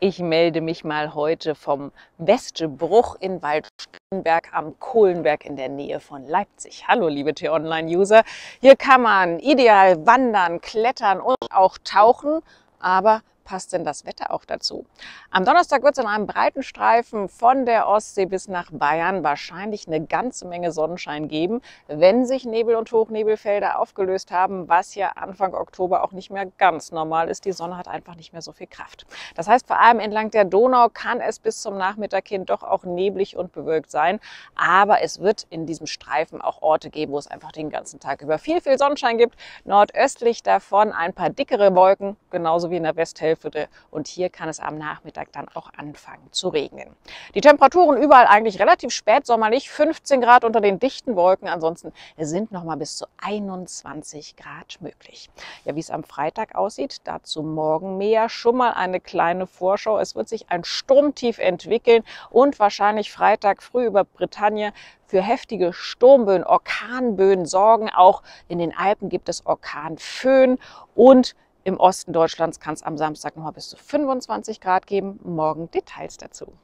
Ich melde mich mal heute vom Westebruch in Waldsteinberg am Kohlenberg in der Nähe von Leipzig. Hallo liebe T-Online-User. Hier kann man ideal wandern, klettern und auch tauchen, aber passt denn das Wetter auch dazu? Am Donnerstag wird es in einem breiten Streifen von der Ostsee bis nach Bayern wahrscheinlich eine ganze Menge Sonnenschein geben, wenn sich Nebel- und Hochnebelfelder aufgelöst haben, was ja Anfang Oktober auch nicht mehr ganz normal ist. Die Sonne hat einfach nicht mehr so viel Kraft. Das heißt, vor allem entlang der Donau kann es bis zum Nachmittag hin doch auch neblig und bewölkt sein. Aber es wird in diesem Streifen auch Orte geben, wo es einfach den ganzen Tag über viel, viel Sonnenschein gibt. Nordöstlich davon ein paar dickere Wolken, genauso wie in der Westhälfte Dreiviertel. Und hier kann es am Nachmittag dann auch anfangen zu regnen. Die Temperaturen überall eigentlich relativ spät sommerlich, 15 Grad unter den dichten Wolken. Ansonsten sind noch mal bis zu 21 Grad möglich. Ja, wie es am Freitag aussieht, dazu morgen mehr. Schon mal eine kleine Vorschau. Es wird sich ein Sturmtief entwickeln und wahrscheinlich Freitag früh über Britannien für heftige Sturmböen, Orkanböen sorgen. Auch in den Alpen gibt es Orkanföhn und im Osten Deutschlands kann es am Samstag noch mal bis zu 25 Grad geben. Morgen Details dazu.